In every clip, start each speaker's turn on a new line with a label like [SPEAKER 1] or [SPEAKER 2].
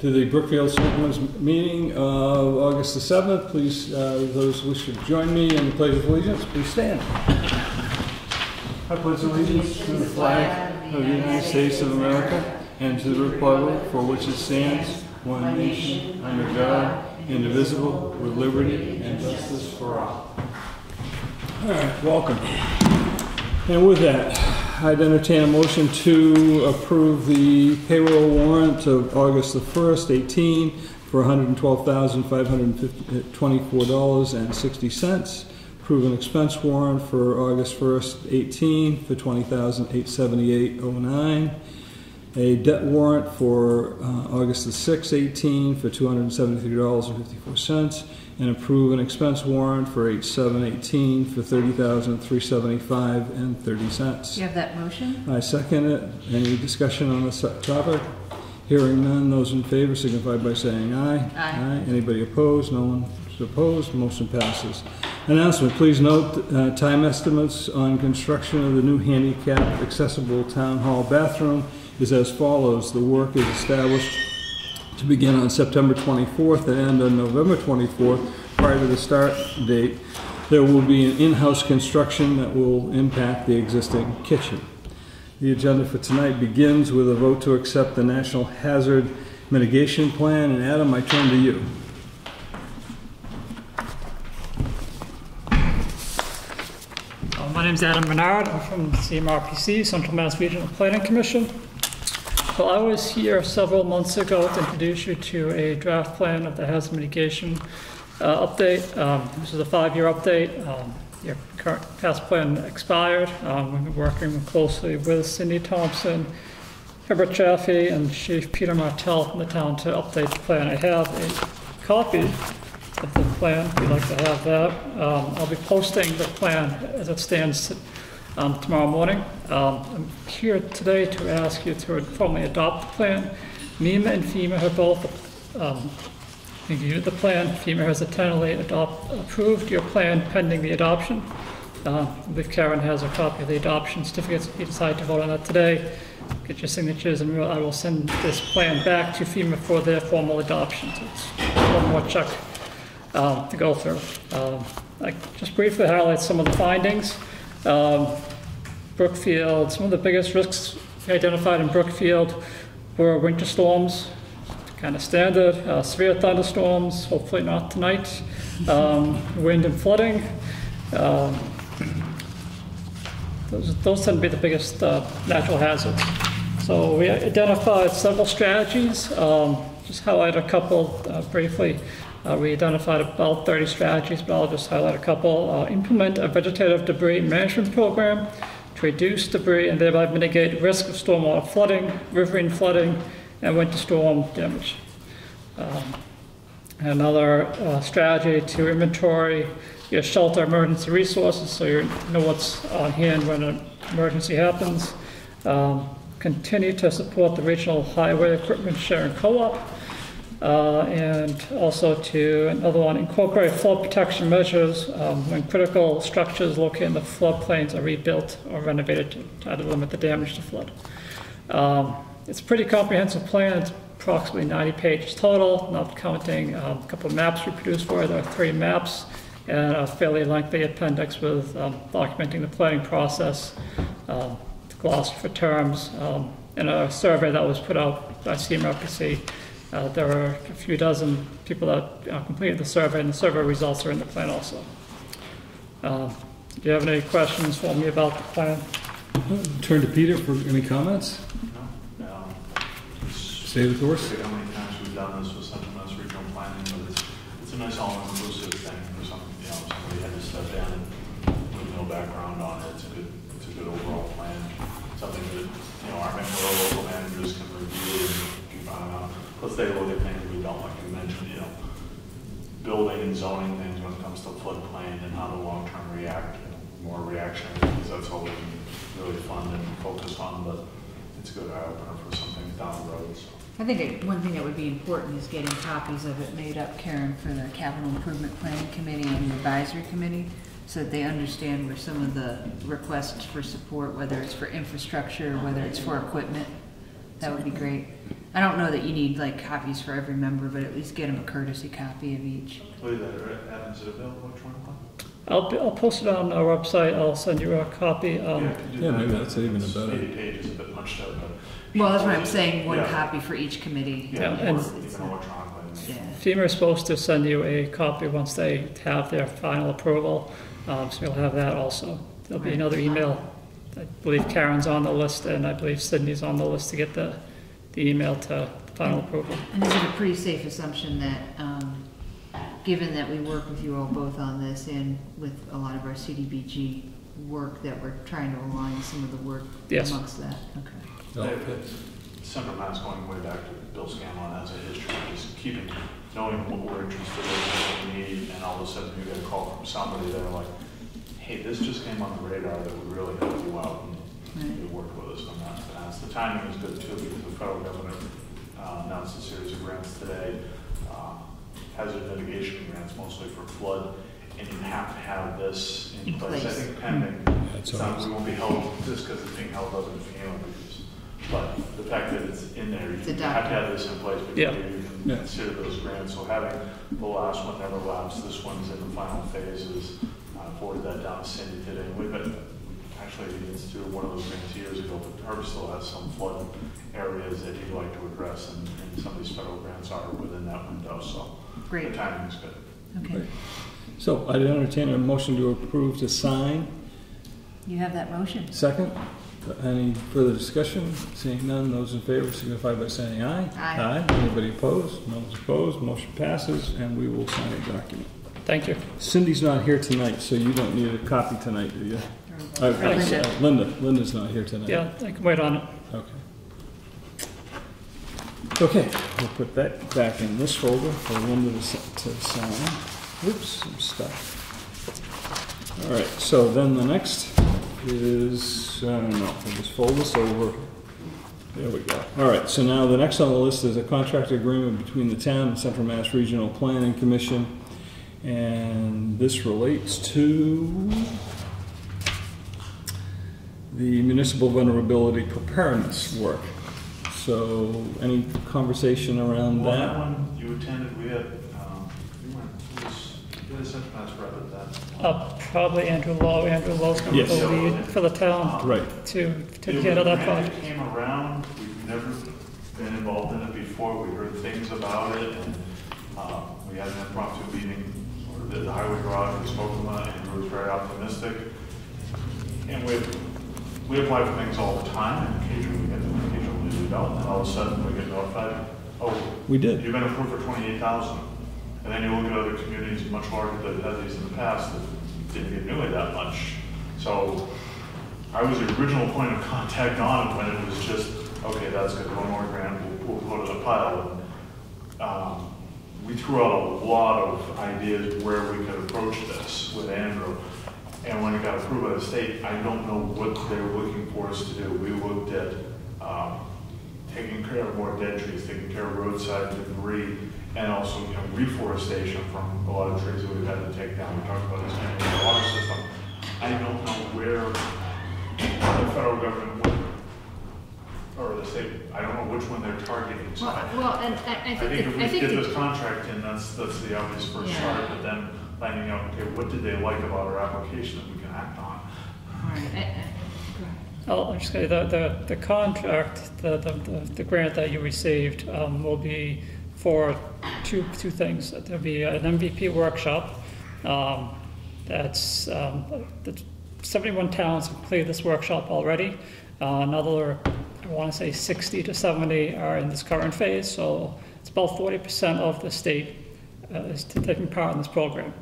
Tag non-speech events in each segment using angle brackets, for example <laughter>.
[SPEAKER 1] to- to the Brookfield Selectmen's meeting of August the 7th. Please, uh, those who wish to join me in the pledge of allegiance, please stand. I pledge allegiance to the flag of the United States of America and to the republic for which it stands, one nation, under God, indivisible, with liberty and justice for all. All right, welcome. And with that, I'd entertain a motion to approve the payroll warrant of August the 1st, 18, for $112,524.60. Approve an expense warrant for August 1st, 18, for $20,878.09. A debt warrant for uh, August the 6th, 18, for $273.54 and approve an expense warrant for eight seven eighteen for thirty thousand three seventy-five and thirty cents.
[SPEAKER 2] You have that motion?
[SPEAKER 1] I second it. Any discussion on this topic? Hearing none, those in favor signify by saying aye.
[SPEAKER 2] Aye.
[SPEAKER 1] Anybody opposed? No one opposed. Motion passes. Announcement, please note, uh, time estimates on construction of the new handicap accessible town hall bathroom is as follows. The work is established to begin on September 24th and end on November 24th prior to the start date. There will be an in-house construction that will impact the existing kitchen. The agenda for tonight begins with a vote to accept the Natural Hazard Mitigation Plan. And Adam, I turn to you.
[SPEAKER 3] Uh, my name is Adam Menard. I'm from CMRPC, Central Mass Regional Planning Commission. So I was here several months ago to introduce you to a draft plan of the hazard mitigation uh, update. Um, This is a five-year update. Um, Your current past plan expired. Um, We've been working closely with Cindy Thompson, Herbert Chaffee, and Chief Peter Martell from the town to update the plan. I have a copy of the plan, if you'd like to have that. Um, I'll be posting the plan as it stands um, tomorrow morning. Um, I'm here today to ask you to formally adopt the plan. MEMA and FEMA have both um, reviewed the plan. FEMA has tentatively adopt, approved your plan pending the adoption. Uh, Karen has a copy of the adoption certificates. If you decide to vote on that today, get your signatures, and I will send this plan back to FEMA for their formal adoption. So it's one more check um, to go through. Um, I just briefly highlight some of the findings. Um, Brookfield, some of the biggest risks identified in Brookfield were winter storms, kind of standard, uh, severe thunderstorms, hopefully not tonight, um, wind and flooding. Um, Those, those tend to be the biggest uh, natural hazards. So we identified several strategies, um, just highlight a couple uh, briefly. Uh, We identified about 30 strategies, but I'll just highlight a couple. Uh, Implement a vegetative debris management program to reduce debris and thereby mitigate risk of stormwater flooding, riverine flooding, and winter storm damage. Um, Another uh, strategy to inventory your shelter emergency resources so you know what's on hand when an emergency happens. Um, Continue to support the regional highway equipment sharing co-op. Uh, And also to, another one, incorporate flood protection measures um, when critical structures located in the floodplains are rebuilt or renovated to try to limit the damage to flood. Um, It's a pretty comprehensive plan, it's approximately 90 pages total, not counting um, a couple of maps we produced for it, there are three maps, and a fairly lengthy appendix with um, documenting the planning process, um, glossary for terms, and a survey that was put out by CMRPC. Uh, There were a few dozen people that uh, completed the survey, and the survey results are in the plan also. Uh, Do you have any questions for me about the plan?
[SPEAKER 1] Turn to Peter for any comments.
[SPEAKER 4] No, no.
[SPEAKER 1] Stay the course.
[SPEAKER 4] see how many times we've done this with Central Mass Regional Planning, but it's, it's a nice all-inclusive thing for some, you know, somebody had to step in and with no background uh, plus they look at things we don't, like you mentioned, you know, building and zoning things when it comes to floodplain and how to long-term react, you know, more reactionary, because that's all we really fund and focus on, but it's a good eye opener for something down the road, so.
[SPEAKER 2] I think it- one thing that would be important is getting copies of it made up, Karen, for the capital improvement planning committee and the advisory committee, so that they understand where some of the requests for support, whether it's for infrastructure, whether it's for equipment, that would be great. I don't know that you need like copies for every member, but at least get them a courtesy copy of each.
[SPEAKER 4] Leave that, Adam, is it available?
[SPEAKER 3] I'll, be- I'll post it on our website, I'll send you a copy. um,
[SPEAKER 4] Yeah, if you do
[SPEAKER 1] yeah,
[SPEAKER 4] that,
[SPEAKER 1] maybe that's even
[SPEAKER 4] it's
[SPEAKER 1] better.
[SPEAKER 4] Eighty pages, a bit much to, but.
[SPEAKER 2] Well, that's what I'm saying, one
[SPEAKER 4] Yeah.
[SPEAKER 2] copy for each committee.
[SPEAKER 4] Yeah,
[SPEAKER 3] Yeah,
[SPEAKER 4] or
[SPEAKER 3] and-
[SPEAKER 4] even electronically.
[SPEAKER 2] Yeah.
[SPEAKER 3] FEMA is supposed to send you a copy once they have their final approval, um, so you'll have that also. There'll be another email. I believe Karen's on the list, and I believe Sydney's on the list to get the, the email to final approval.
[SPEAKER 2] And is it a pretty safe assumption that, um, given that we work with you all both on this and with a lot of our CDBG work, that we're trying to align some of the work
[SPEAKER 3] Yes.
[SPEAKER 2] amongst that? Okay.
[SPEAKER 1] Okay.
[SPEAKER 4] Central Mass going way back to Bill Scanlon has a history of just keeping, knowing what we're interested in, what we need, and all of a sudden you get a call from somebody that are like, hey, this just came on the radar that would really help you out, and they work with us on that. And that's- the timing is good too, because the federal government uh, announced a series of grants today, uh, hazard mitigation grants mostly for flood, and you have to have this in
[SPEAKER 2] In
[SPEAKER 4] place. I think pending,
[SPEAKER 1] That's
[SPEAKER 4] it's not, we won't be held, just because it's being held up in FEMA, because but the fact that it's in there, you have to have this in place before
[SPEAKER 3] Yeah.
[SPEAKER 4] you
[SPEAKER 1] Yeah.
[SPEAKER 4] can consider those grants. So having the last one never lapsed, this one's in the final phases. I forwarded that down to Cindy today. And we've been, actually, we instituted one of those grants years ago, but Herb still has some flood areas that he'd like to address, and, and some of these federal grants are within that window, so the
[SPEAKER 2] Great,
[SPEAKER 4] timing's good.
[SPEAKER 2] okay.
[SPEAKER 1] So I'd entertain a motion to approve to sign.
[SPEAKER 2] You have that motion?
[SPEAKER 1] Second, any further discussion? Seeing none, those in favor signify by saying aye.
[SPEAKER 2] Aye.
[SPEAKER 1] Anybody opposed? No one's opposed, motion passes, and we will sign a document.
[SPEAKER 3] Thank you.
[SPEAKER 1] Cindy's not here tonight, so you don't need a copy tonight, do you? Uh,
[SPEAKER 2] Linda.
[SPEAKER 1] uh, Linda, Linda's not here tonight.
[SPEAKER 3] Yeah, I can wait on it.
[SPEAKER 1] Okay. Okay, we'll put that back in this folder for Linda to s- to sign. Oops, I'm stuck. All right, so then the next is, I don't know, I'll just fold this over. There we go. All right, so now the next on the list is a contract agreement between the town and Central Mass Regional Planning Commission. And this relates to the municipal vulnerability preparedness work. So any conversation around
[SPEAKER 4] Well, that
[SPEAKER 1] that?
[SPEAKER 4] one you attended, we had, um, you went, who was, you had a Central Mass rep at that.
[SPEAKER 3] Uh, Probably Andrew Lowe, Andrew Lowe's going to
[SPEAKER 1] Yes.
[SPEAKER 3] be the lead for the town
[SPEAKER 1] Right,
[SPEAKER 3] to, to
[SPEAKER 4] It
[SPEAKER 3] handle
[SPEAKER 4] was
[SPEAKER 3] that
[SPEAKER 4] a grant
[SPEAKER 3] project.
[SPEAKER 4] Came around, we've never been involved in it before, we heard things about it, and, uh, we had an impromptu meeting, at the highway garage, we spoke to him, and he was very optimistic. And we, we apply for things all the time, and occasionally we get them, occasionally we don't, and all of a sudden we get notified, oh,
[SPEAKER 1] we did.
[SPEAKER 4] You've been approved for twenty-eight thousand, and then you look at other communities much larger that have had these in the past that didn't get nearly that much. So I was the original point of contact on it when it was just, okay, that's good, one more grant, we'll, we'll put it in a pile. And, um, We threw out a lot of ideas where we could approach this with Andrew. And when it got approved by the state, I don't know what they were looking for us to do. We looked at, um, taking care of more dead trees, taking care of roadside debris, and also, you know, reforestation from a lot of trees that we've had to take down. We talked about expanding the water system. I don't know where the federal government would, or the state, I don't know which one they're targeting. So
[SPEAKER 2] Well,
[SPEAKER 4] I
[SPEAKER 2] well, and I, I
[SPEAKER 4] I think
[SPEAKER 2] think,
[SPEAKER 4] if we
[SPEAKER 2] I think,
[SPEAKER 4] get
[SPEAKER 2] that-
[SPEAKER 4] this contract in, that's, that's the obvious first
[SPEAKER 2] Yeah.
[SPEAKER 4] start, but then finding out, okay, what did they like about our application that we can act on?
[SPEAKER 2] all right, I- I- go ahead.
[SPEAKER 3] I'll just say, the, the, the contract, the, the, the- the grant that you received um, will be for two, two things. There'll be an MVP workshop. um, That's, um, that's 71 towns have completed this workshop already. Uh, Another, I want to say 60 to 70 are in this current phase, so it's about 40% of the state is taking part in this program.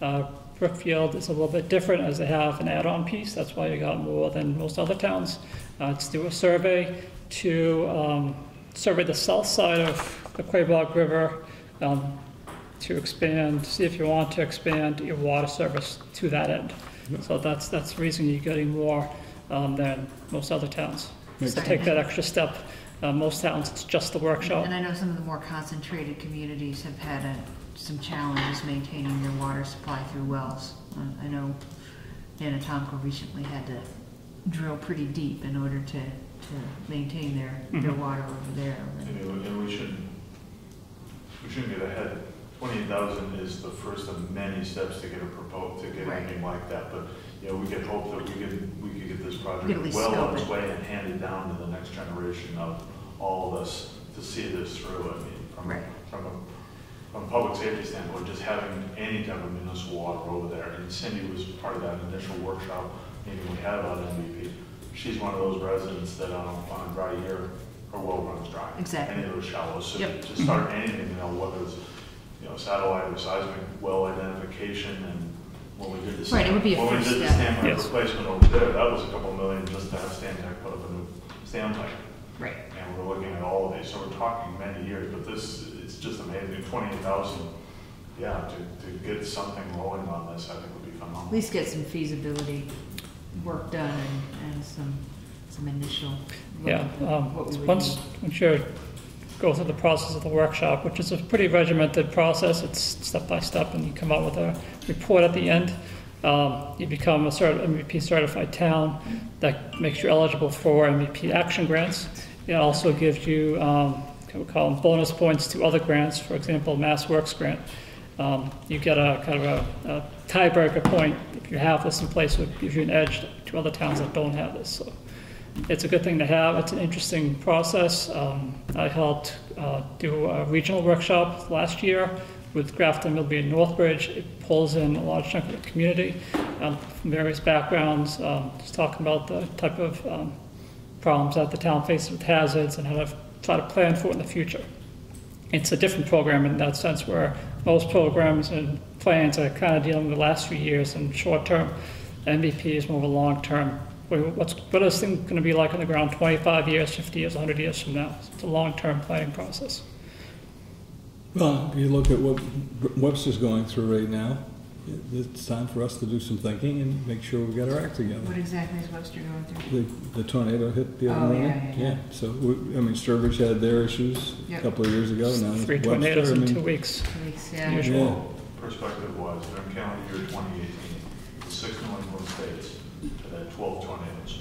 [SPEAKER 3] Uh, Brookfield is a little bit different as they have an add-on piece, that's why you got more than most other towns. Uh, to do a survey to um, survey the south side of the Quaboag River um, to expand, see if you want to expand your water service to that end. So that's, that's the reason you're getting more um, than most other towns.
[SPEAKER 1] Makes
[SPEAKER 3] To take that extra step, uh, most towns, it's just the workshop.
[SPEAKER 2] And I know some of the more concentrated communities have had a- some challenges maintaining their water supply through wells. Uh, I know Anatonka recently had to drill pretty deep in order to, to to maintain their, their
[SPEAKER 3] Mhm.
[SPEAKER 2] water over there. but-
[SPEAKER 4] And we- and we shouldn't, we shouldn't get ahead. Twenty thousand is the first of many steps to get a proposal, to get
[SPEAKER 2] Right.
[SPEAKER 4] anything like that. But, you know, we could hope that we could, we could get this project
[SPEAKER 2] could
[SPEAKER 4] well on its way and hand it down to the next generation of all of us to see this through. I mean, from,
[SPEAKER 2] Right.
[SPEAKER 4] from a, from a public safety standpoint, just having any type of municipal water over there. And Cindy was part of that initial workshop meeting we had about MVP. She's one of those residents that on a, on a dry year, her well runs dry.
[SPEAKER 2] Exactly.
[SPEAKER 4] Any of those shallows. So
[SPEAKER 2] Yep.
[SPEAKER 4] to start anything, you know, whether it's, you know, satellite or seismic well identification and when we did the.
[SPEAKER 2] Right, it would be a
[SPEAKER 4] When we
[SPEAKER 2] first
[SPEAKER 4] did the
[SPEAKER 2] step.
[SPEAKER 4] standpipe
[SPEAKER 3] Yes.
[SPEAKER 4] replacement over there, that was a couple million just to have Stantec put up a new standpipe.
[SPEAKER 2] Right.
[SPEAKER 4] And we're looking at all of these, so we're talking many years, but this, it's just amazing, twenty-eight thousand, yeah, to, to get something rolling on this, I think would be phenomenal.
[SPEAKER 2] At least get some feasibility work done and, and some, some initial.
[SPEAKER 3] Yeah, um,
[SPEAKER 2] what we would
[SPEAKER 3] once,
[SPEAKER 2] need.
[SPEAKER 3] once you go through the process of the workshop, which is a pretty regimented process, it's step by step, and you come out with a report at the end. Um, you become a cert, MVP certified town that makes you eligible for MVP action grants. It also gives you, um, we call them bonus points to other grants, for example, Mass Works grant. Um, you get a kind of a, a tiebreaker point if you have this in place, it gives you an edge to other towns that don't have this. So it's a good thing to have. It's an interesting process. Um, I helped uh, do a regional workshop last year with Grafton Millbury and Northbridge. It pulls in a large chunk of the community um, from various backgrounds, um, just talking about the type of um, problems that the town faces with hazards and how to try to plan for in the future. It's a different program in that sense where most programs and plans are kind of dealing with the last few years and short term. MVP is more of a long term. What's, what is this thing going to be like on the ground 25 years, 50 years, 100 years from now? It's a long term planning process.
[SPEAKER 1] Well, if you look at what Webster's going through right now, it's time for us to do some thinking and make sure we got our act together.
[SPEAKER 2] What exactly is Webster going through?
[SPEAKER 1] The, the tornado hit the other
[SPEAKER 2] Oh,
[SPEAKER 1] morning.
[SPEAKER 2] yeah, yeah, yeah.
[SPEAKER 1] So, we, I mean, Sturbridge had their issues a
[SPEAKER 2] Yep.
[SPEAKER 1] couple of years ago, now it's
[SPEAKER 3] Three tornadoes
[SPEAKER 1] Webster. I
[SPEAKER 3] in
[SPEAKER 1] mean,
[SPEAKER 3] two weeks.
[SPEAKER 2] Two weeks, yeah.
[SPEAKER 3] Usual.
[SPEAKER 1] Yeah,
[SPEAKER 4] Perspective wise, during calendar year twenty eighteen, the six New England states had had twelve tornadoes.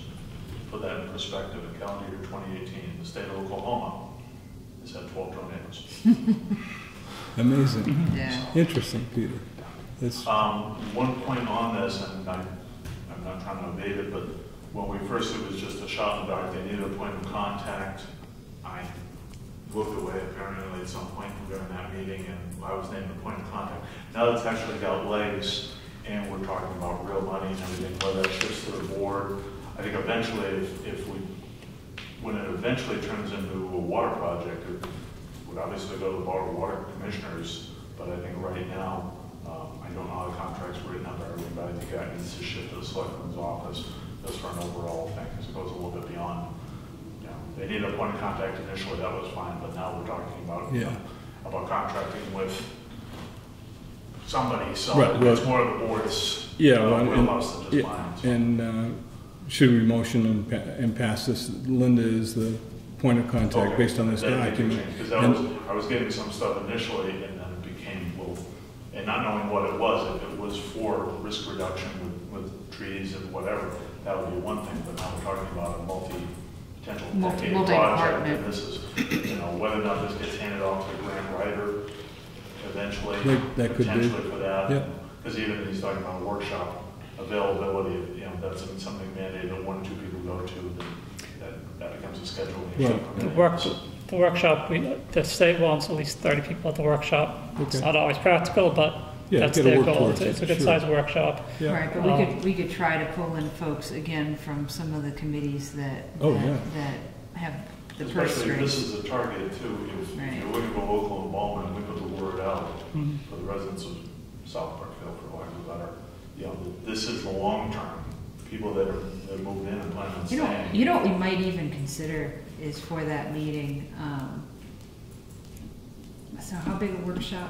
[SPEAKER 4] Put that in perspective, in calendar year twenty eighteen, the state of Oklahoma has had twelve tornadoes. <laughs>
[SPEAKER 1] amazing.
[SPEAKER 2] Yeah.
[SPEAKER 1] Interesting, Peter. It's,
[SPEAKER 4] Um, one point on this, and I, I'm not trying to evade it, but when we first, it was just a shot in the dark, they needed a point of contact. I looked away apparently at some point during that meeting, and I was named the point of contact. Now it's actually got legs, and we're talking about real money and everything, whether that shifts to the board. I think eventually, if, if we, when it eventually turns into a water project, it would obviously go to the board of water commissioners, but I think right now, um, I don't know how the contract's written up or everything, but I think that needs to shift to the selectman's office just for an overall thing, because it goes a little bit beyond, you know, they needed a point of contact initially, that was fine, but now we're talking about, you know,
[SPEAKER 1] Yeah.
[SPEAKER 4] about contracting with somebody, so
[SPEAKER 1] Right,
[SPEAKER 4] it's
[SPEAKER 1] right.
[SPEAKER 4] more of the board's
[SPEAKER 1] Yeah,
[SPEAKER 4] uh,
[SPEAKER 1] well, and-
[SPEAKER 4] wheelhouse than
[SPEAKER 1] yeah,
[SPEAKER 4] just mine. so.
[SPEAKER 1] and, uh, should we motion and, pa- and pass this, Linda is the point of contact
[SPEAKER 4] Okay.
[SPEAKER 1] based on this
[SPEAKER 4] make
[SPEAKER 1] document.
[SPEAKER 4] change, Because that
[SPEAKER 1] And-
[SPEAKER 4] was, I was getting some stuff initially, and then it became, well, and not knowing what it was, if it was for risk reduction with, with trees and whatever, that would be one thing, but now we're talking about a multi, potential
[SPEAKER 2] Multi-
[SPEAKER 4] decade project,
[SPEAKER 2] multi-department.
[SPEAKER 4] and this is, you know, whether or not this gets handed off to the grant writer eventually,
[SPEAKER 1] That- that could be.
[SPEAKER 4] potentially for that.
[SPEAKER 1] Yeah.
[SPEAKER 4] Because even he's talking about a workshop availability, you know, that's something mandated that one or two people go to, then that, that becomes a schedule.
[SPEAKER 1] Well,
[SPEAKER 3] The work, the workshop, we, the state wants at least 30 people at the workshop. It's
[SPEAKER 1] Okay.
[SPEAKER 3] not always practical, but
[SPEAKER 1] Yeah,
[SPEAKER 3] that's
[SPEAKER 1] gotta
[SPEAKER 3] their
[SPEAKER 1] work
[SPEAKER 3] goal.
[SPEAKER 1] towards
[SPEAKER 3] It's it's a
[SPEAKER 1] it,
[SPEAKER 3] good
[SPEAKER 1] sure.
[SPEAKER 3] sized workshop.
[SPEAKER 1] Yeah.
[SPEAKER 2] Right, but we
[SPEAKER 3] Um,
[SPEAKER 2] could, we could try to pull in folks again from some of the committees that,
[SPEAKER 1] Oh,
[SPEAKER 2] that,
[SPEAKER 1] yeah.
[SPEAKER 2] that have the purse
[SPEAKER 4] Especially if this
[SPEAKER 2] strings.
[SPEAKER 4] is a target too, if if
[SPEAKER 2] Right.
[SPEAKER 4] you're looking for local involvement, and we put the word out
[SPEAKER 3] Mhm.
[SPEAKER 4] for the residents of South Parkville, for lack of a better, you know, that this is the long term, people that are, that moved in and plan on
[SPEAKER 2] You know,
[SPEAKER 4] staying.
[SPEAKER 2] you know what we might even consider is for that meeting, um, so how big a workshop,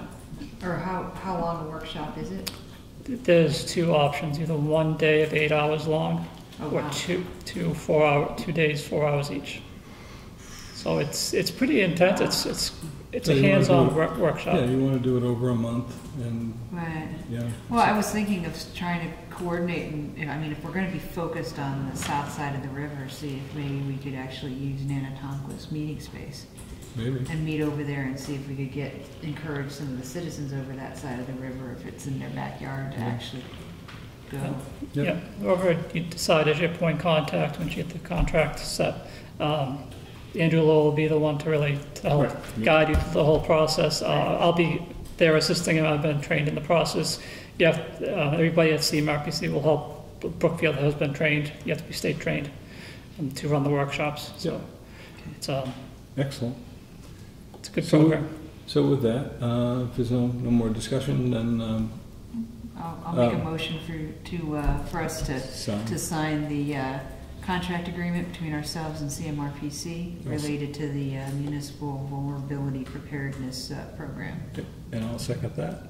[SPEAKER 2] or how, how long a workshop is it?
[SPEAKER 3] There's two options, either one day of eight hours long,
[SPEAKER 2] Oh,
[SPEAKER 3] or
[SPEAKER 2] wow.
[SPEAKER 3] two, two four hour, two days, four hours each. So it's, it's pretty intense, it's, it's it's
[SPEAKER 1] So
[SPEAKER 3] a
[SPEAKER 1] you wanna
[SPEAKER 3] hands-on
[SPEAKER 1] it-
[SPEAKER 3] wor-
[SPEAKER 1] Yeah,
[SPEAKER 3] workshop.
[SPEAKER 1] you want to do it over a month and,
[SPEAKER 2] Right.
[SPEAKER 1] yeah.
[SPEAKER 2] Well, I was thinking of trying to coordinate, and, I mean, if we're gonna be focused on the south side of the river, see if maybe we could actually use Nanatonquist meeting space
[SPEAKER 1] Maybe.
[SPEAKER 2] and meet over there and see if we could get, encourage some of the citizens over that side of the river, if it's in their backyard, to
[SPEAKER 1] Yeah.
[SPEAKER 2] actually go.
[SPEAKER 1] Yep.
[SPEAKER 3] Yeah, whoever you decide as your point contact, once you get the contract set. Um, Andrew Lowell will be the one to really to help
[SPEAKER 1] Right.
[SPEAKER 3] guide you through the whole process. Uh, I'll be there assisting him, I've been trained in the process. You have, uh, everybody at CMRPC will help, Brookfield has been trained, you have to be state trained um, to run the workshops, so it's, um,
[SPEAKER 1] Excellent.
[SPEAKER 3] it's a good
[SPEAKER 1] So-
[SPEAKER 3] program.
[SPEAKER 1] So with that, uh, if there's no, no more discussion, then, um,
[SPEAKER 2] I'll, I'll make a
[SPEAKER 1] Um,
[SPEAKER 2] motion for, to, uh, for us to,
[SPEAKER 1] sign.
[SPEAKER 2] to sign the, uh, contract agreement between ourselves and CMRPC
[SPEAKER 1] Yes.
[SPEAKER 2] related to the uh, municipal vulnerability preparedness, uh, program.
[SPEAKER 1] And I'll second that.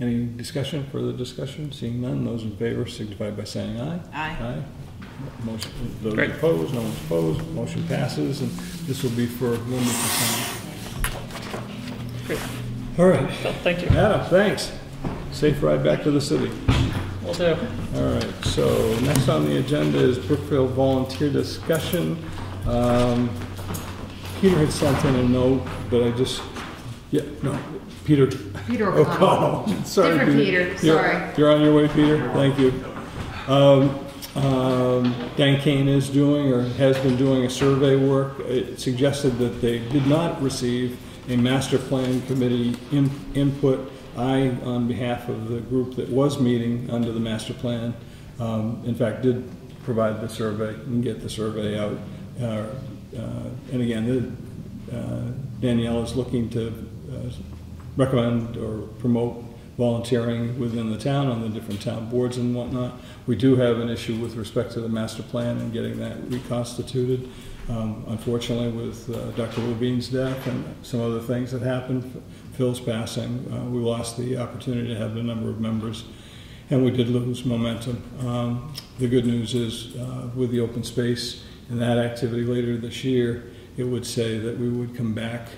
[SPEAKER 1] Any discussion, further discussion? Seeing none, those in favor signify by saying aye.
[SPEAKER 2] Aye.
[SPEAKER 1] Aye. Motion, those
[SPEAKER 3] Great.
[SPEAKER 1] opposed, no one's opposed, motion passes, and this will be for Linda to sign.
[SPEAKER 3] Great,
[SPEAKER 1] All right,
[SPEAKER 3] thank you.
[SPEAKER 1] Adam, thanks. Safe ride back to the city.
[SPEAKER 3] Will do.
[SPEAKER 1] All right, so next on the agenda is Brookfield volunteer discussion. Um, Peter had sent in a note, but I just, yeah, no, Peter.
[SPEAKER 2] Peter <laughs> O'Connell.
[SPEAKER 1] Sorry,
[SPEAKER 2] Different Peter,
[SPEAKER 1] You're-
[SPEAKER 2] sorry.
[SPEAKER 1] You're on your way, Peter? Thank you. Um, um, Dan Kane is doing, or has been doing a survey work. It suggested that they did not receive a master plan committee in- input. I, on behalf of the group that was meeting under the master plan, um, in fact, did provide the survey and get the survey out. Uh, uh, And again, the- uh, Danielle is looking to uh, recommend or promote volunteering within the town on the different town boards and whatnot. We do have an issue with respect to the master plan and getting that reconstituted. Um, Unfortunately, with uh, Dr. Levine's death and some other things that happened, Phil's passing, uh, we lost the opportunity to have a number of members, and we did lose momentum. Um, The good news is, uh, with the open space and that activity later this year, it would say that we would come back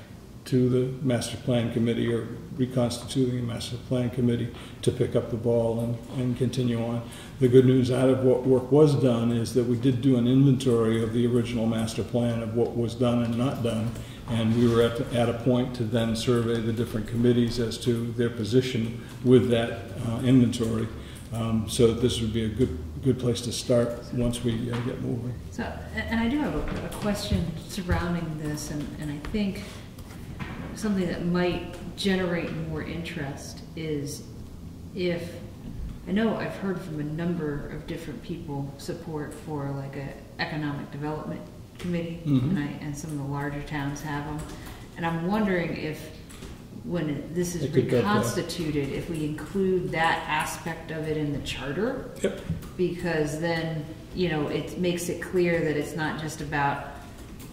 [SPEAKER 1] to the master plan committee or reconstituting the master plan committee to pick up the ball and, and continue on. The good news out of what work was done is that we did do an inventory of the original master plan of what was done and not done. And we were at, at a point to then survey the different committees as to their position with that uh, inventory. Um, So this would be a good, good place to start once we uh, get moving.
[SPEAKER 2] So, and I do have a, a question surrounding this, and, and I think something that might generate more interest is if, I know I've heard from a number of different people support for like a economic development committee,
[SPEAKER 1] Mhm.
[SPEAKER 2] and I, and some of the larger towns have them. And I'm wondering if, when it- this is
[SPEAKER 1] It could go there.
[SPEAKER 2] reconstituted, if we include that aspect of it in the charter?
[SPEAKER 1] Yep.
[SPEAKER 2] because then, you know, it makes it clear that it's not just about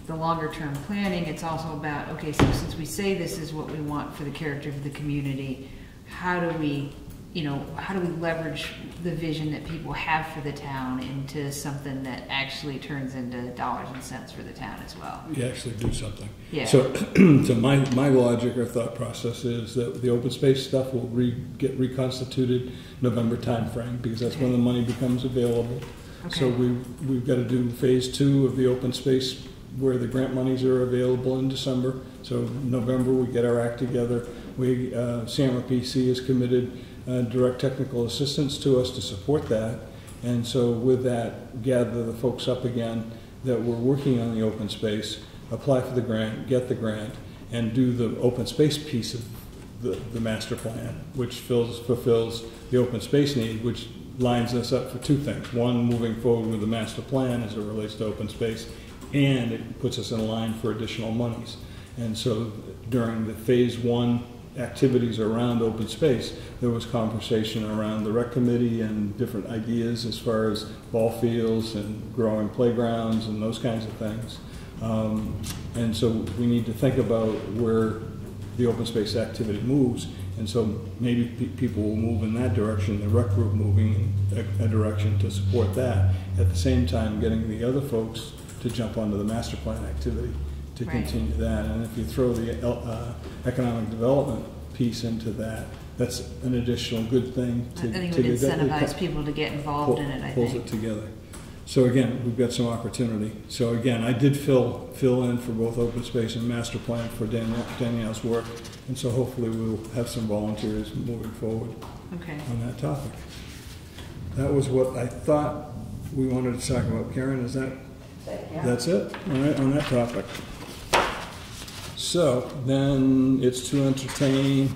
[SPEAKER 2] the longer term planning, it's also about, okay, so since we say this is what we want for the character of the community, how do we, you know, how do we leverage the vision that people have for the town into something that actually turns into dollars and cents for the town as well?
[SPEAKER 1] You actually do something.
[SPEAKER 2] Yeah.
[SPEAKER 1] So, <clears throat> so my, my logic or thought process is that the open space stuff will re, get reconstituted November timeframe, because that's when the money becomes available.
[SPEAKER 2] Okay.
[SPEAKER 1] So we, we've got to do phase two of the open space where the grant monies are available in December. So November, we get our act together. We, uh, CMRPC is committed, uh, direct technical assistance to us to support that. And so with that, gather the folks up again that we're working on the open space, apply for the grant, get the grant, and do the open space piece of the, the master plan, which fills, fulfills the open space need, which lines us up for two things. One, moving forward with the master plan as it relates to open space, and it puts us in line for additional monies. And so during the phase one activities around open space, there was conversation around the rec committee and different ideas as far as ball fields and growing playgrounds and those kinds of things. Um, And so we need to think about where the open space activity moves. And so maybe pe- people will move in that direction, the rec group moving in a, a direction to support that. At the same time, getting the other folks to jump onto the master plan activity to
[SPEAKER 2] Right.
[SPEAKER 1] continue that. And if you throw the uh, economic development piece into that, that's an additional good thing
[SPEAKER 2] I
[SPEAKER 1] to.
[SPEAKER 2] think
[SPEAKER 1] to
[SPEAKER 2] it would incentivize people to get involved in it, I
[SPEAKER 1] Pulls
[SPEAKER 2] think.
[SPEAKER 1] it together. So again, we've got some opportunity. So again, I did fill, fill in for both open space and master plan for Danielle- Danielle's work. And so hopefully we'll have some volunteers moving forward
[SPEAKER 2] Okay.
[SPEAKER 1] on that topic. That was what I thought we wanted to talk about. Karen, is that, that's it? All right, on that topic. So then it's to entertain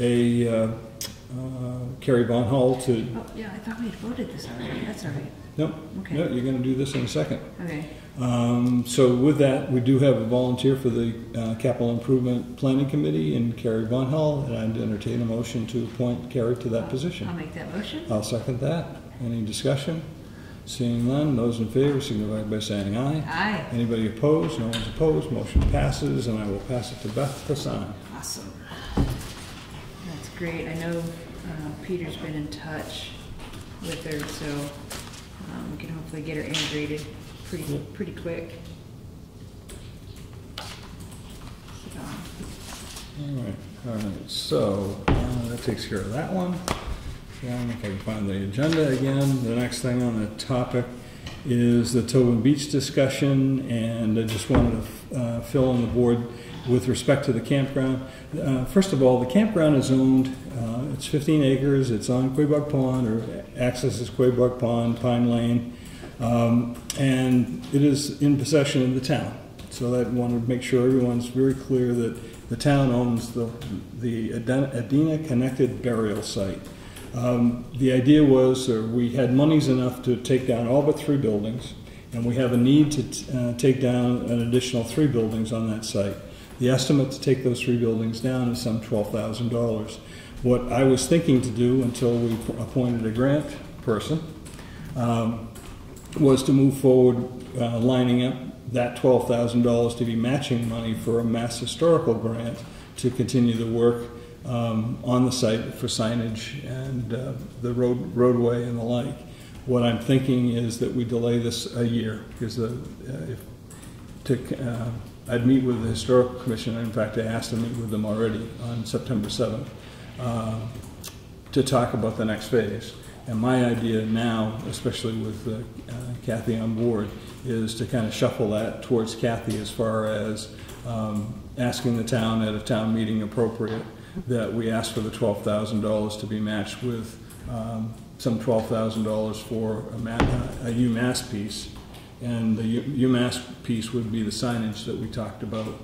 [SPEAKER 1] a, uh, uh, Carrie Von Hall to,
[SPEAKER 2] Oh, yeah, I thought we had voted this already. That's all right.
[SPEAKER 1] nope,
[SPEAKER 2] Okay.
[SPEAKER 1] no, you're gonna do this in a second.
[SPEAKER 2] Okay.
[SPEAKER 1] Um, So with that, we do have a volunteer for the uh, Capital Improvement Planning Committee in Carrie Von Hall, and I'd entertain a motion to appoint Carrie to that position.
[SPEAKER 2] I'll make that motion.
[SPEAKER 1] I'll second that. Any discussion? Seeing none, those in favor signify by saying aye.
[SPEAKER 2] Aye.
[SPEAKER 1] Anybody opposed? No one's opposed. Motion passes, and I will pass it to Beth to sign.
[SPEAKER 2] Awesome. That's great. I know uh, Peter's been in touch with her, so um, we can hopefully get her integrated pretty, pretty quick. So,
[SPEAKER 1] All right, all right, so uh, that takes care of that one. And if I can find the agenda again, the next thing on the topic is the Tobin Beach discussion, and I just wanted to uh, fill in the board with respect to the campground. Uh, First of all, the campground is owned, uh, it's 15 acres, it's on Quaboag Pond, or accesses Quaboag Pond, Pine Lane, um, and it is in possession of the town. So I wanted to make sure everyone's very clear that the town owns the, the Adena Connected Burial Site. Um, The idea was, uh, we had monies enough to take down all but three buildings, and we have a need to uh, take down an additional three buildings on that site. The estimate to take those three buildings down is some twelve thousand dollars. What I was thinking to do until we appointed a grant person, um, was to move forward, uh, lining up that twelve thousand dollars to be matching money for a mass historical grant to continue the work um, on the site for signage and uh, the road roadway and the like. What I'm thinking is that we delay this a year because the, uh, if to, uh, I'd meet with the historical commission. In fact, I asked to meet with them already on September seventh uh, to talk about the next phase. And my idea now, especially with uh, Kathy on board, is to kind of shuffle that towards Kathy as far as um, asking the town at a town meeting appropriate that we ask for the twelve thousand dollars to be matched with um, some twelve thousand dollars for a ma- a UMass piece. And the U- UMass piece would be the signage that we talked about,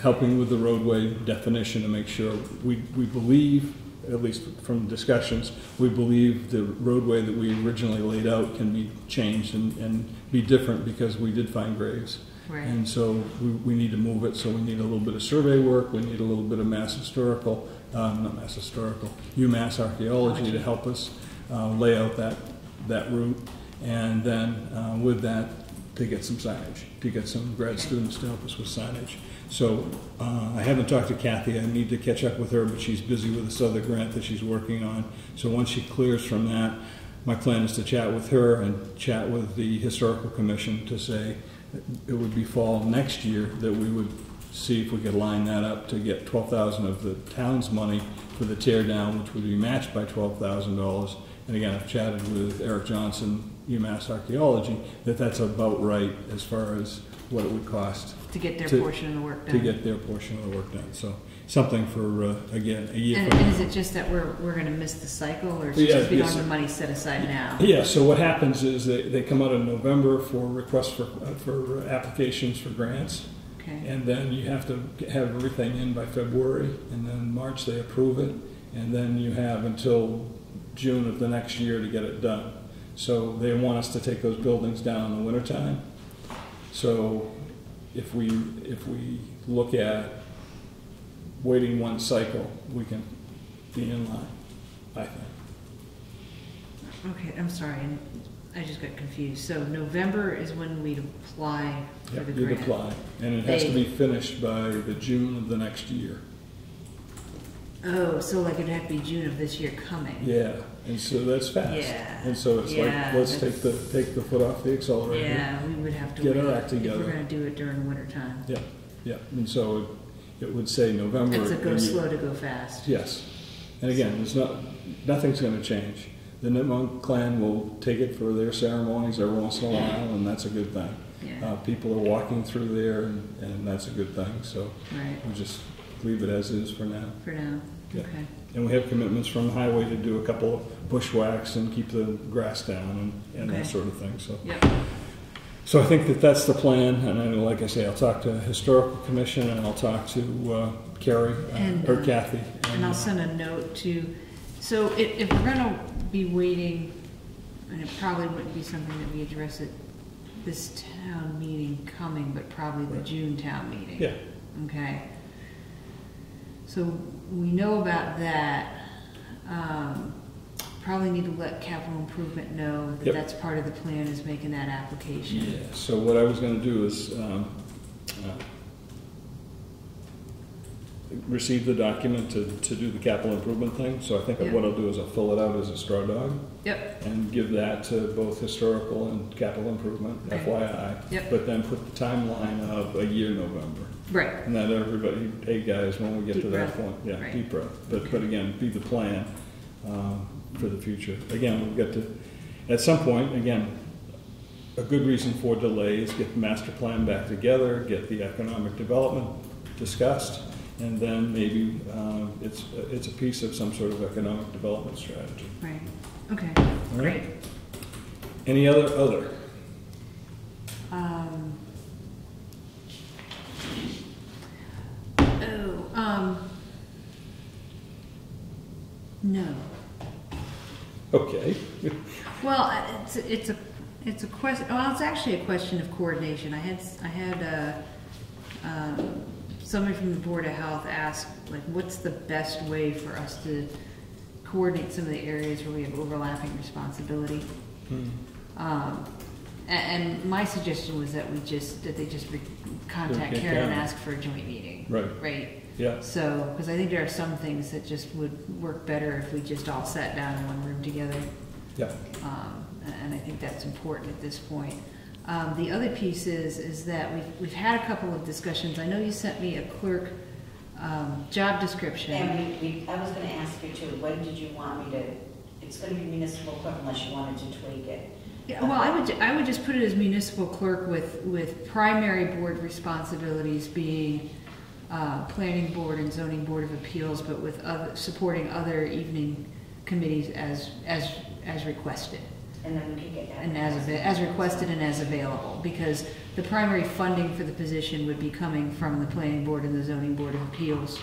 [SPEAKER 1] helping with the roadway definition to make sure, we, we believe, at least from discussions, we believe the roadway that we originally laid out can be changed and, and be different because we did find graves.
[SPEAKER 2] Right.
[SPEAKER 1] And so we, we need to move it, so we need a little bit of survey work, we need a little bit of mass historical, um, not mass historical, UMass archaeology to help us, uh, lay out that, that route. And then, uh, with that, to get some signage, to get some grad students to help us with signage. So, uh, I haven't talked to Kathy, I need to catch up with her, but she's busy with this other grant that she's working on. So once she clears from that, my plan is to chat with her and chat with the historical commission to say it would be fall next year that we would see if we could line that up to get twelve thousand of the town's money for the tear down, which would be matched by twelve thousand dollars. And again, I've chatted with Eric Johnson, UMass Archaeology, that that's about right as far as what it would cost
[SPEAKER 2] To get their
[SPEAKER 1] To-
[SPEAKER 2] portion of the work done.
[SPEAKER 1] to get their portion of the work done. So something for, uh, again, a year
[SPEAKER 2] And,
[SPEAKER 1] from
[SPEAKER 2] and
[SPEAKER 1] now.
[SPEAKER 2] is it just that we're, we're gonna miss the cycle, or it's
[SPEAKER 1] Yeah,
[SPEAKER 2] just we don't
[SPEAKER 1] yes.
[SPEAKER 2] have the money set aside now?
[SPEAKER 1] Yeah, so what happens is they, they come out in November for requests for, uh, for applications for grants.
[SPEAKER 2] Okay,
[SPEAKER 1] And then you have to have everything in by February, and then March they approve it, and then you have until June of the next year to get it done. So they want us to take those buildings down in the wintertime. So if we, if we look at waiting one cycle, we can be in line, I think.
[SPEAKER 2] okay, I'm sorry, I just got confused. So November is when we'd apply for
[SPEAKER 1] Yep,
[SPEAKER 2] the
[SPEAKER 1] You'd
[SPEAKER 2] grant?
[SPEAKER 1] apply, and it has to be finished by the June of the next year.
[SPEAKER 2] Oh, so like it'd have to be June of this year coming?
[SPEAKER 1] Yeah, and so that's fast.
[SPEAKER 2] Yeah,
[SPEAKER 1] And so it's like, let's take the,
[SPEAKER 2] that's-
[SPEAKER 1] take the foot off the accelerator.
[SPEAKER 2] Yeah, we would have to
[SPEAKER 1] Get
[SPEAKER 2] wait
[SPEAKER 1] our act
[SPEAKER 2] if
[SPEAKER 1] together.
[SPEAKER 2] we're gonna do it during winter time.
[SPEAKER 1] Yeah, Yeah, and so it- would say November.
[SPEAKER 2] It's a go slow to go fast.
[SPEAKER 1] Yes, and again, there's not, nothing's gonna change. The Nipmuc clan will take it for their ceremonies every once in a while, and that's a good thing.
[SPEAKER 2] Yeah,
[SPEAKER 1] Uh, people are walking through there, and, and that's a good thing, so
[SPEAKER 2] right,
[SPEAKER 1] we'll just leave it as is for now.
[SPEAKER 2] for now,
[SPEAKER 1] Yeah.
[SPEAKER 2] okay.
[SPEAKER 1] And we have commitments from the highway to do a couple of bushwhacks and keep the grass down and, and
[SPEAKER 2] Okay.
[SPEAKER 1] that sort of thing, so.
[SPEAKER 2] Yep,
[SPEAKER 1] So I think that that's the plan, and I, like I say, I'll talk to the Historical Commission, and I'll talk to, uh, Carrie, uh,
[SPEAKER 2] And,
[SPEAKER 1] or
[SPEAKER 2] uh,
[SPEAKER 1] Kathy.
[SPEAKER 2] and I'll send a note to, so if, if we're gonna be waiting, and it probably wouldn't be something that we address at this town meeting coming, but probably the
[SPEAKER 1] Right.
[SPEAKER 2] June town meeting.
[SPEAKER 1] Yeah,
[SPEAKER 2] Okay. So we know about that. Um, Probably need to let capital improvement know that
[SPEAKER 1] Yep.
[SPEAKER 2] that's part of the plan is making that application.
[SPEAKER 1] yeah, so what I was gonna do is, um, uh, receive the document to, to do the capital improvement thing, so I think
[SPEAKER 2] Yeah.
[SPEAKER 1] what I'll do is I'll fill it out as a straw dog,
[SPEAKER 2] Yep,
[SPEAKER 1] and give that to both historical and capital improvement,
[SPEAKER 2] Okay.
[SPEAKER 1] FYI.
[SPEAKER 2] Yep.
[SPEAKER 1] But then put the timeline of a year November.
[SPEAKER 2] right,
[SPEAKER 1] And then everybody, hey guys, when we get to
[SPEAKER 2] Deep
[SPEAKER 1] that
[SPEAKER 2] breath.
[SPEAKER 1] point, yeah,
[SPEAKER 2] Right.
[SPEAKER 1] deep breath. But, but again, be the plan, um, for the future. Again, we've got to, at some point, again, a good reason for delay is get the master plan back together, get the economic development discussed, and then maybe, um, it's, it's a piece of some sort of economic development strategy.
[SPEAKER 2] right. Okay,
[SPEAKER 1] All
[SPEAKER 2] great.
[SPEAKER 1] right? Any other, other?
[SPEAKER 2] Um, oh, um, no.
[SPEAKER 1] Okay.
[SPEAKER 2] Well, it's, it's a, it's a question, well, it's actually a question of coordination. I had, I had, uh, um, somebody from the Board of Health ask, like, what's the best way for us to coordinate some of the areas where we have overlapping responsibility?
[SPEAKER 1] Hmm.
[SPEAKER 2] Um, a- and, my suggestion was that we just, that they just re- contact
[SPEAKER 1] Okay,
[SPEAKER 2] Karen and ask for a joint meeting.
[SPEAKER 1] Right.
[SPEAKER 2] Right?
[SPEAKER 1] Yeah,
[SPEAKER 2] So, because I think there are some things that just would work better if we just all sat down in one room together.
[SPEAKER 1] yeah.
[SPEAKER 2] Um, and I think that's important at this point. Um, the other piece is, is that we've, we've had a couple of discussions. I know you sent me a clerk, um, job description.
[SPEAKER 5] And we, we, I was gonna ask you too, when did you want me to, it's gonna be municipal clerk unless you wanted to tweak it.
[SPEAKER 2] Yeah, well, I would, I would just put it as municipal clerk with, with primary board responsibilities being, uh, planning board and zoning board of appeals, but with other, supporting other evening committees as, as, as requested.
[SPEAKER 5] And then we could get that.
[SPEAKER 2] And as, as requested and as available, because the primary funding for the position would be coming from the planning board and the zoning board of appeals.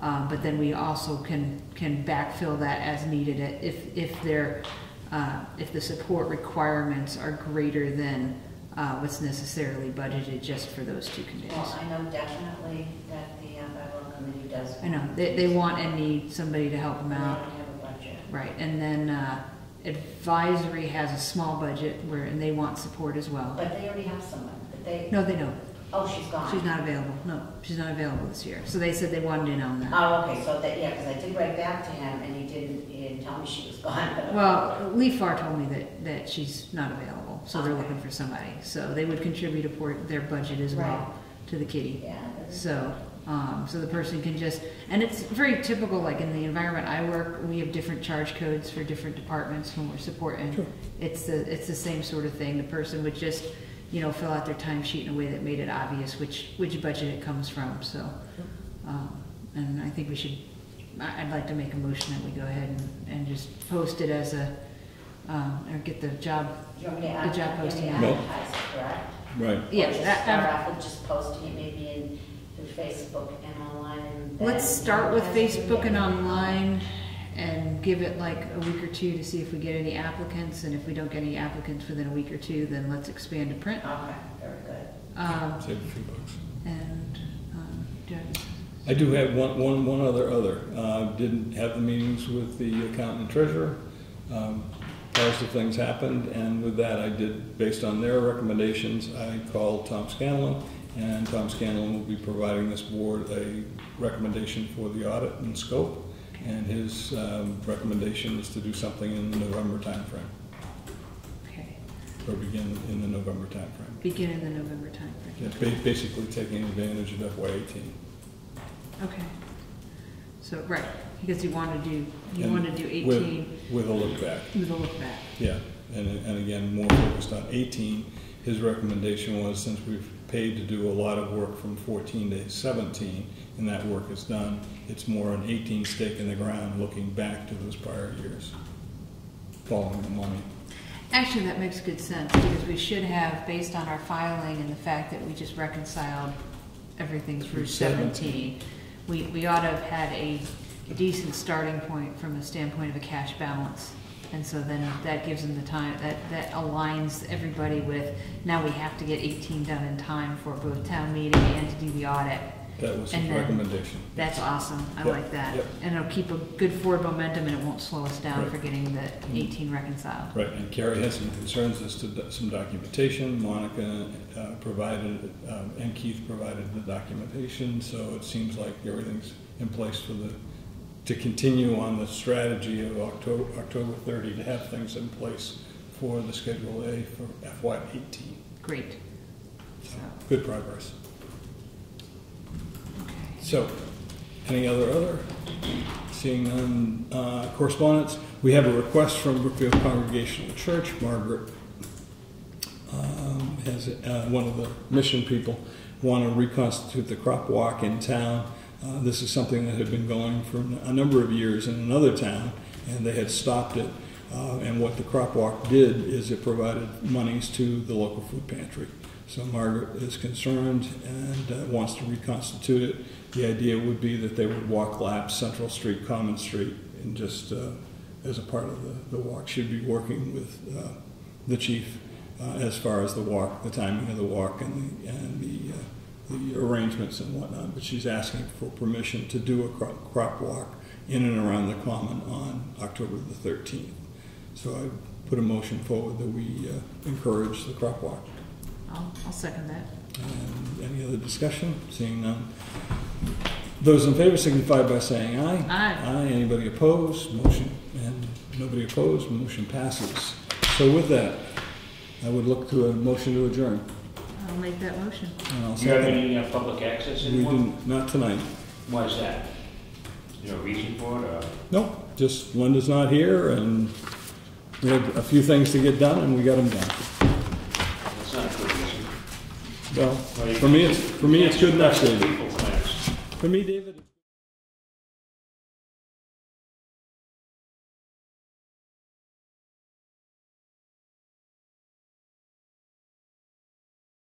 [SPEAKER 2] Uh, but then we also can, can backfill that as needed if, if there, uh, if the support requirements are greater than, uh, what's necessarily budgeted just for those two committees.
[SPEAKER 5] Well, I know definitely that the uh, bylaw committee does.
[SPEAKER 2] I know, they, they want and need somebody to help them
[SPEAKER 5] They
[SPEAKER 2] out.
[SPEAKER 5] don't have a budget.
[SPEAKER 2] Right, and then, uh, advisory has a small budget where, and they want support as well.
[SPEAKER 5] But they already have someone, but they,
[SPEAKER 2] No, they don't.
[SPEAKER 5] oh, she's gone.
[SPEAKER 2] She's not available. No, she's not available this year. So they said they wanted in on that.
[SPEAKER 5] Oh, okay, so that, yeah, because I did write back to him and he didn't, he didn't tell me she was gone, but.
[SPEAKER 2] Well, Lee Farr told me that, that she's not available, so they're looking for somebody. So they would contribute a port, their budget as well to the kitty.
[SPEAKER 5] Yeah.
[SPEAKER 2] So, um, so the person can just, and it's very typical, like in the environment I work, we have different charge codes for different departments when we're supporting.
[SPEAKER 1] Sure.
[SPEAKER 2] It's the, it's the same sort of thing. The person would just, you know, fill out their timesheet in a way that made it obvious which, which budget it comes from, so. Um, and I think we should, I, I'd like to make a motion that we go ahead and, and just post it as a, um, or get the job,
[SPEAKER 5] You want me to
[SPEAKER 2] The
[SPEAKER 5] ad-
[SPEAKER 2] job
[SPEAKER 5] you want me to
[SPEAKER 2] posting.
[SPEAKER 1] No.
[SPEAKER 5] advertise it, correct?
[SPEAKER 1] Right.
[SPEAKER 2] yeah,
[SPEAKER 5] Or just
[SPEAKER 2] that-
[SPEAKER 5] start off with just posting it maybe in, through Facebook and online and. then
[SPEAKER 2] Let's start with
[SPEAKER 5] advertise it
[SPEAKER 2] Facebook and online and give it like a week or two to see if we get any applicants. And if we don't get any applicants within a week or two, then let's expand to print.
[SPEAKER 5] Okay, very good.
[SPEAKER 2] Um,
[SPEAKER 1] Save a few bucks.
[SPEAKER 2] and, um, do I-
[SPEAKER 1] I do have one, one, one other, other. Uh, didn't have the meetings with the accountant and treasurer. Um, Positive things happened, and with that, I did, based on their recommendations, I called Tom Scanlon, and Tom Scanlon will be providing this board a recommendation for the audit and scope, and his um, recommendation is to do something in the November timeframe.
[SPEAKER 2] okay.
[SPEAKER 1] or begin in the November timeframe.
[SPEAKER 2] Begin in the November timeframe.
[SPEAKER 1] Yeah, ba- Basically taking advantage of FY eighteen.
[SPEAKER 2] Okay. So, right, because you want to do, you
[SPEAKER 1] And
[SPEAKER 2] want to do
[SPEAKER 1] with-
[SPEAKER 2] eighteen
[SPEAKER 1] With a look back,
[SPEAKER 2] with a look back.
[SPEAKER 1] yeah. And, and again, more focused on eighteen. His recommendation was, since we've paid to do a lot of work from fourteen to seventeen, and that work is done, it's more an eighteen stake in the ground, looking back to those prior years, following the money.
[SPEAKER 2] Actually, that makes good sense, because we should have, based on our filing and the fact that we just reconciled everything through
[SPEAKER 1] Through
[SPEAKER 2] seventeen, we, we ought to have had a decent starting point from the standpoint of a cash balance. And so then that gives them the time, that, that aligns everybody with, now we have to get eighteen done in time for both town meeting and to do the audit.
[SPEAKER 1] That was his
[SPEAKER 2] And then-
[SPEAKER 1] recommendation.
[SPEAKER 2] That's awesome, I like that. And it'll keep a good forward momentum and it won't slow us down
[SPEAKER 1] Right.
[SPEAKER 2] for getting the eighteen reconciled.
[SPEAKER 1] Right, and Carrie has some concerns as to do- some documentation. Monica uh, provided, um, and Keith provided the documentation, so it seems like everything's in place for the, to continue on the strategy of October, October 30, to have things in place for the Schedule A for FY '18.
[SPEAKER 2] Great. So,
[SPEAKER 1] Good progress.
[SPEAKER 2] okay.
[SPEAKER 1] So, any other other? Seeing none, uh, correspondence, we have a request from Brookfield Congregational Church, Margaret um, has, uh, one of the mission people, want to reconstitute the crop walk in town. Uh, This is something that had been going for a number of years in another town, and they had stopped it. Uh, And what the crop walk did is it provided monies to the local food pantry. So Margaret is concerned and uh, wants to reconstitute it. The idea would be that they would walk laps Central Street, Common Street, and just uh, as a part of the, the walk, should be working with uh, the chief as far as the walk, the timing of the walk and the, and the, the arrangements and whatnot. But she's asking for permission to do a crop, crop walk in and around the common on October the 13th. So I put a motion forward that we uh, encourage the crop walk.
[SPEAKER 2] I'll, I'll second that.
[SPEAKER 1] And any other discussion? Seeing none. Those in favor signify by saying aye.
[SPEAKER 2] Aye.
[SPEAKER 1] Aye. Anybody opposed? Motion, and nobody opposed, motion passes. So with that, I would look to a motion to adjourn.
[SPEAKER 2] I'll make that motion.
[SPEAKER 1] And I'll
[SPEAKER 6] Do you have
[SPEAKER 1] second.
[SPEAKER 6] any uh, public access
[SPEAKER 1] We
[SPEAKER 6] anymore?
[SPEAKER 1] didn't, not tonight.
[SPEAKER 6] Why is that? Is there a reason for it, or?
[SPEAKER 1] Nope, just Linda's not here and we had a few things to get done and we got them done.
[SPEAKER 6] That's not a good reason.
[SPEAKER 1] Well,
[SPEAKER 6] Well, you
[SPEAKER 1] for me, it's, for me, it's good enough, David.
[SPEAKER 6] People plans.
[SPEAKER 1] For me, David.